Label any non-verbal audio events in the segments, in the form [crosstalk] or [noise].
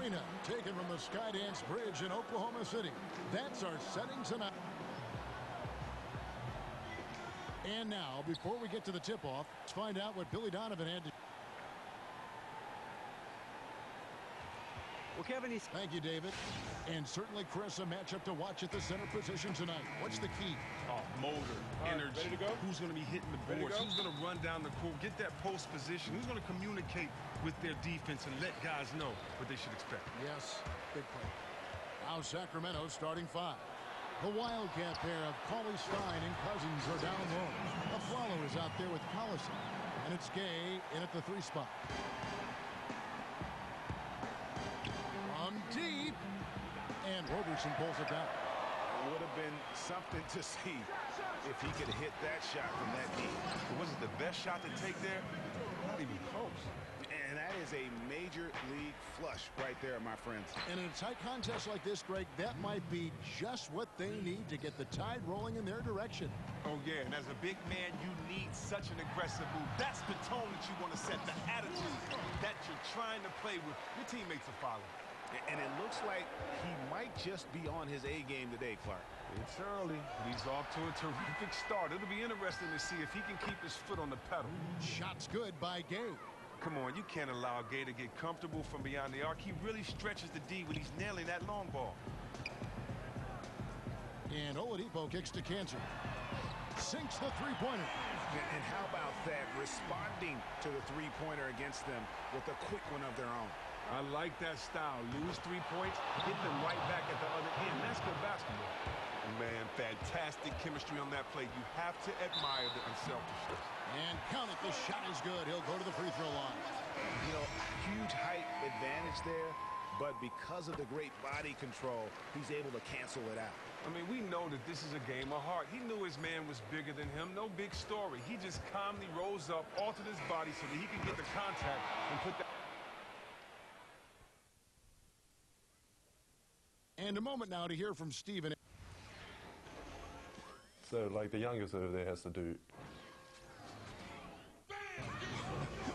Arena, taken from the Skydance Bridge in Oklahoma City. That's our setting tonight. And now, before we get to the tip-off, let's find out what Billy Donovan had to... Well, Kevin, he's... Thank you, David. And certainly, Chris, a matchup to watch at the center position tonight. What's the key? Oh, motor, right, energy. ready to go? Who's going to be hitting the Ready boards? go? Who's going to run down the court, get that post position? Who's going to communicate with their defense and let guys know what they should expect? Yes, big play. Now Sacramento starting five. The Wildcat pair of Cauley Stein and Cousins are down low. Afflalo is out there with Collison. And it's Gay in at the three spot. And Roberson pulls it down. It would have been something to see if he could hit that shot from that deep. Was it the best shot to take there? Not even close. And that is a major league flush right there, my friends. And in a tight contest like this, Greg, that might be just what they need to get the tide rolling in their direction. Oh, yeah, and as a big man, you need such an aggressive move. That's the tone that you want to set, the attitude that you're trying to play with. Your teammates are following. And it looks like he might just be on his A game today, Clark. It's early. He's off to a terrific start. It'll be interesting to see if he can keep his foot on the pedal. Shots good by Gay. Come on, you can't allow Gay to get comfortable from beyond the arc. He really stretches the D when he's nailing that long ball. And Oladipo kicks to Kanter. Sinks the three-pointer. And how about that, responding to the three-pointer against them with a quick one of their own. I like that style. Lose three points, hit them right back at the other end. That's good basketball. Man, fantastic chemistry on that play. You have to admire the unselfishness. And count it, the shot is good. He'll go to the free throw line. You know, huge height advantage there, but because of the great body control, he's able to cancel it out. I mean, we know that this is a game of heart. He knew his man was bigger than him. No big story. He just calmly rose up, altered his body so that he could get the contact and put that... And a moment now to hear from Steven. So, like, the youngest over there has to do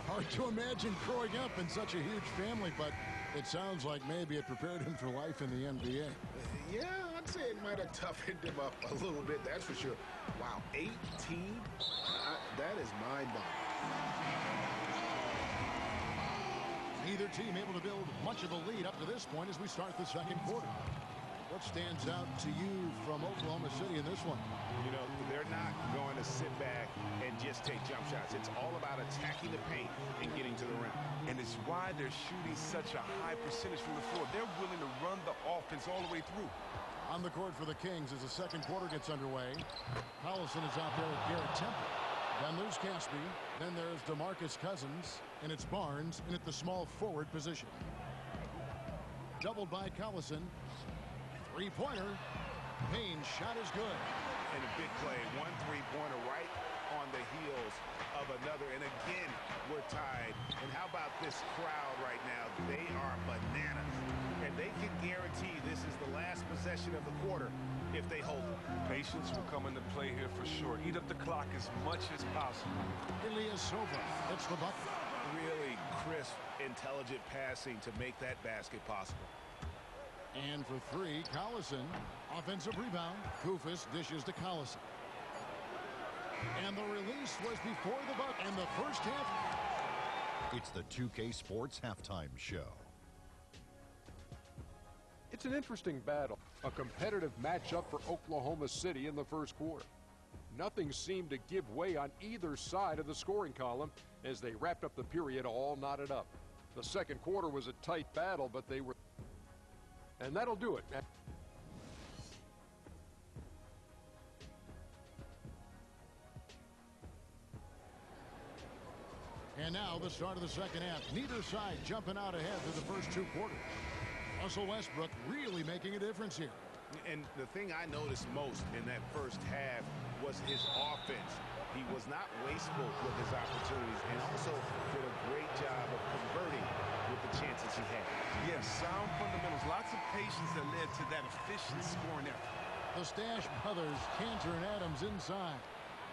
Hard to imagine growing up in such a huge family, but it sounds like maybe it prepared him for life in the NBA. Yeah, I'd say it might have toughened him up a little bit, that's for sure. Wow, 18? I, that is mind-boggling. Neither team able to build much of a lead up to this point as we start the second quarter. What stands out to you from Oklahoma City in this one? You know, they're not going to sit back and just take jump shots. It's all about attacking the paint and getting to the rim. And it's why they're shooting such a high percentage from the floor. They're willing to run the offense all the way through. On the court for the Kings as the second quarter gets underway. Collison is out there with Garrett Temple. Then there's Casspi. Then there's DeMarcus Cousins. And it's Barnes in at the small forward position. Doubled by Collison. Three-pointer. Payne's shot is good. And a big play. One three-pointer right on the heels of another. And again, we're tied. And how about this crowd right now? They are bananas. And they can guarantee this is the last possession of the quarter if they hold it. Patience will come into play here for sure. Eat up the clock as much as possible. Ilyasova hits the bucket. Really crisp, intelligent passing to make that basket possible. And for three, Collison. Offensive rebound. Koufos dishes to Collison. And the release was before the buck. And the first half. It's the 2K Sports Halftime Show. It's an interesting battle, a competitive matchup for Oklahoma City in the first quarter. Nothing seemed to give way on either side of the scoring column as they wrapped up the period all knotted up. The second quarter was a tight battle, but they were. And that'll do it. And now the start of the second half. Neither side jumping out ahead through the first two quarters. Russell Westbrook really making a difference here. And the thing I noticed most in that first half was his offense. He was not wasteful with his opportunities and also did a great job of converting with the chances he had. Yes, sound fundamentals. Lots of patience that led to that efficient scoring effort. The Stash brothers, Kanter and Adams inside.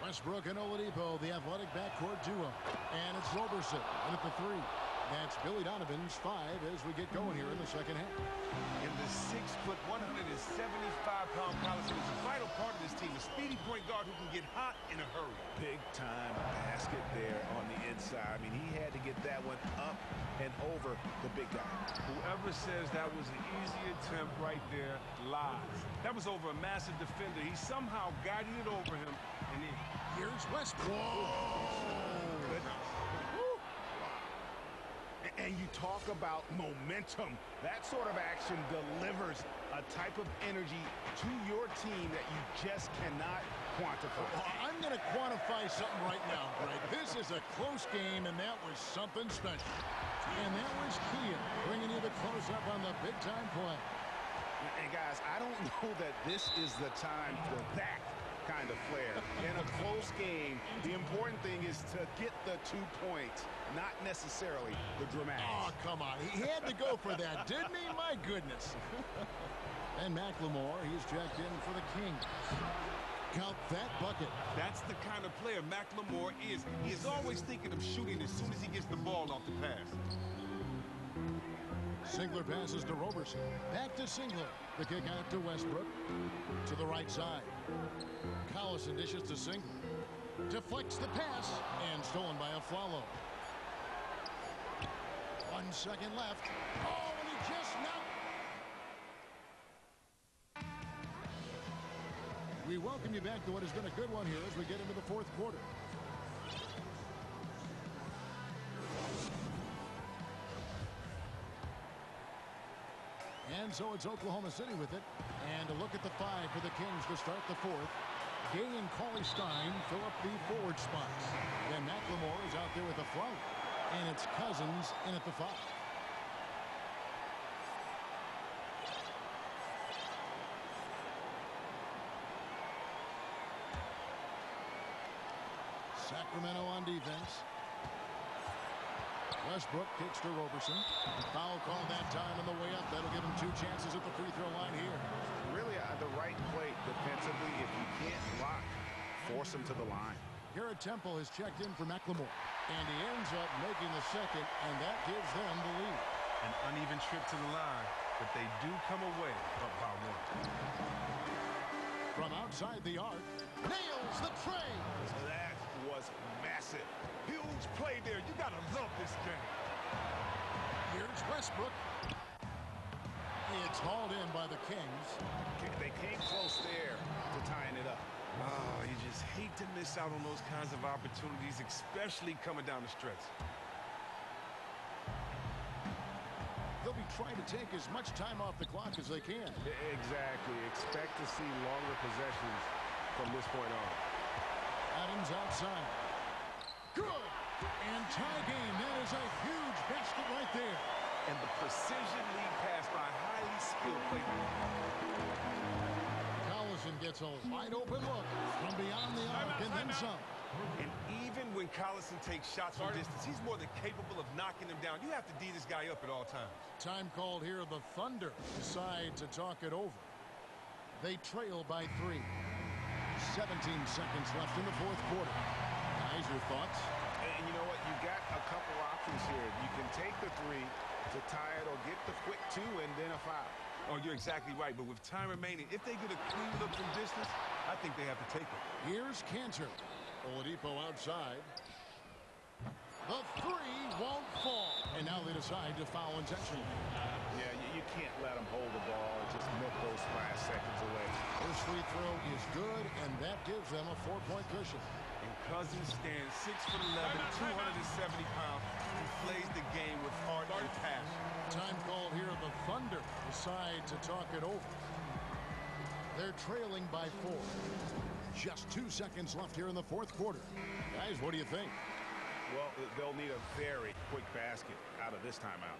Westbrook and Oladipo, the athletic backcourt duo. And it's Roberson in at the three. That's Billy Donovan's five as we get going here in the second half. And the six-foot, 175-pound Collison is a vital part of this team. A speedy point guard who can get hot in a hurry. Big time basket there on the inside. I mean, he had to get that one up and over the big guy. Whoever says that was an easy attempt right there lies. That was over a massive defender. He somehow guided it over him and then Here's Westbrook. And you talk about momentum. That sort of action delivers a type of energy to your team that you just cannot quantify. Well, I'm going to quantify something right now, Greg. This is a close game, and that was something special. And that was Kia bringing you the close-up on the big-time play. And guys, I don't [laughs] know that this is the time for that kind of flair. In a close game, the important thing is to get the two points, not necessarily the dramatics. Oh, come on. He had to go for that, didn't he? My goodness. and McLemore, he's checked in for the Kings. Count that bucket. That's the kind of player McLemore is. He is always thinking of shooting as soon as he gets the ball off the pass. Singler passes to Roberson. Back to Singler. The kick out to Westbrook. To the right side. Collison dishes to Singler. Deflects the pass. And stolen by Afflalo. One second left. Oh, and he just knocked. We welcome you back to what has been a good one here as we get into the fourth quarter. And so it's Oklahoma City with it. And a look at the five for the Kings to start the fourth. Gay and Cauley Stein fill up the forward spots. Then McLemore is out there with the float. And it's Cousins in at the five. Sacramento on defense. Westbrook kicks to Roberson. Foul called that time on the way up. That'll give him two chances at the free throw line here. Really uh, the right play defensively. If you can't block, force him to the line. Garrett Temple has checked in for McLemore. And he ends up making the second, and that gives them the lead. An uneven trip to the line, but they do come away up by one. From outside the arc, nails the tray. That was massive. Huge play there. You got to love this game. Here's Westbrook. It's hauled in by the Kings. They came close there to tying it up. Oh, you just hate to miss out on those kinds of opportunities, especially coming down the stretch. They'll be trying to take as much time off the clock as they can. Exactly. Expect to see longer possessions from this point on. Adams outside. Good. And tie game. That is a huge basket right there. And the precision lead pass by a highly skilled player. Collison gets a wide open look from beyond the arc and then some. And even when Collison takes shots from distance, he's more than capable of knocking them down. You have to D this guy up at all times. Time called here. The Thunder decide to talk it over. They trail by three. 17 seconds left in the fourth quarter. Guys, your thoughts? And you know what? You've got a couple options here. You can take the three to tie it or get the quick two and then a foul. Oh, you're exactly right. But with time remaining, if they get a clean look from distance, I think they have to take it. Here's Kanter. Oladipo outside. The three won't fall. And now they decide to foul intentionally. Yeah, you, you can't let them hold the ball and just nip those last seconds away. First free throw is good, and that gives them a four-point cushion. And Cousins stands 6 foot 11, 270 pounds. He plays the game with heart and passion. Time call here. Of the Thunder decide to talk it over. They're trailing by four. Just two seconds left here in the fourth quarter. Guys, what do you think? Well, they'll need a very quick basket out of this timeout.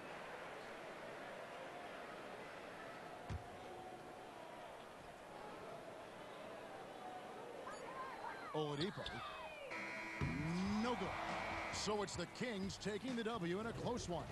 Oladipo. No good. So it's the Kings taking the W in a close one.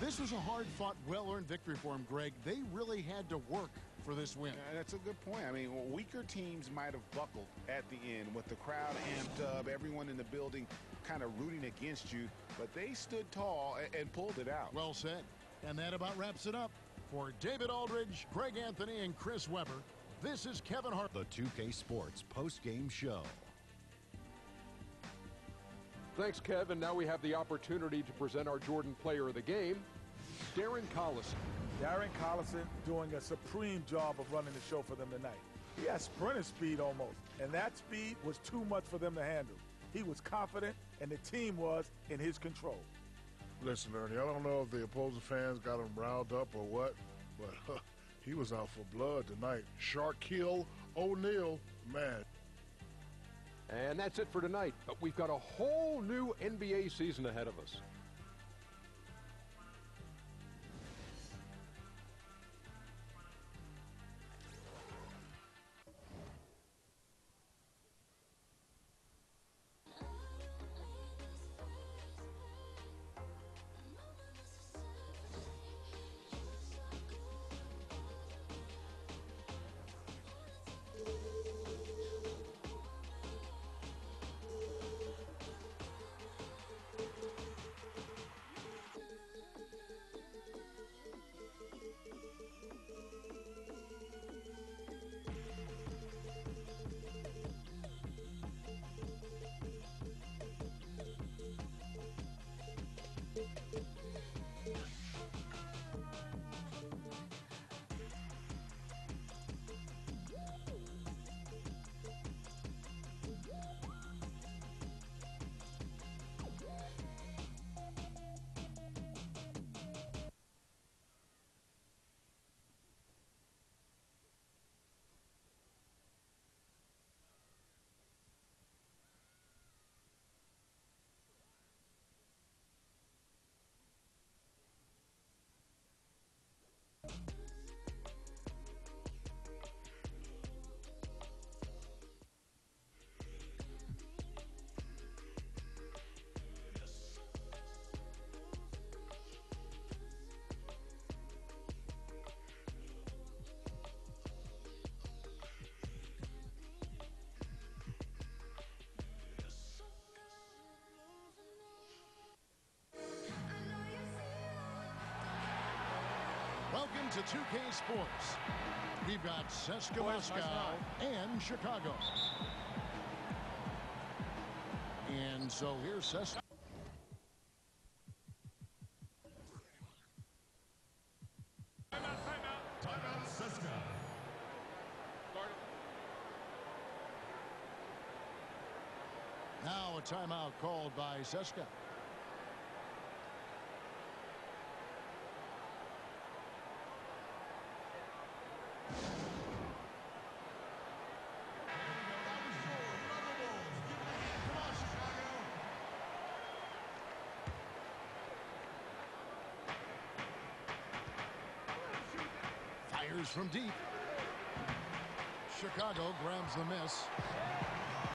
This was a hard-fought, well-earned victory for them, Greg. They really had to work for this win. Uh, that's a good point. I mean, weaker teams might have buckled at the end with the crowd amped up, everyone in the building kind of rooting against you, but they stood tall and, and pulled it out. Well said. And that about wraps it up. For David Aldridge, Greg Anthony, and Chris Webber, this is Kevin Harlan. The 2K Sports post-game show. Thanks, Kevin. Now we have the opportunity to present our Jordan player of the game, Darren Collison. Darren Collison doing a supreme job of running the show for them tonight. He had sprinter speed almost, and that speed was too much for them to handle. He was confident, and the team was in his control. Listen, Ernie, I don't know if the opposing fans got him riled up or what, but [laughs] he was out for blood tonight. Shaquille O'Neal, man. And that's it for tonight. But we've got a whole new NBA season ahead of us. Welcome to 2K Sports. We've got CSKA Moscow and Chicago. And so here's CSKA. Now a timeout called by CSKA. Fires from deep. Chicago grabs the miss.